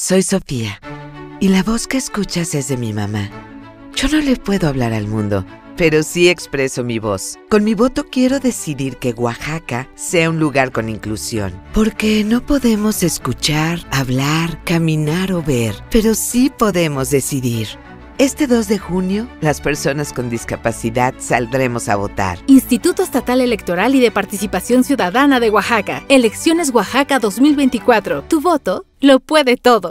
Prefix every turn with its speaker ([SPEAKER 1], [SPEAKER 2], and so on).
[SPEAKER 1] Soy Sofía y la voz que escuchas es de mi mamá. Yo no le puedo hablar al mundo, pero sí expreso mi voz. Con mi voto quiero decidir que Oaxaca sea un lugar con inclusión, porque no podemos escuchar, hablar, caminar o ver, pero sí podemos decidir. Este 2 de junio, las personas con discapacidad saldremos a votar.
[SPEAKER 2] Instituto Estatal Electoral y de Participación Ciudadana de Oaxaca. Elecciones Oaxaca 2024. Tu voto lo puede todo.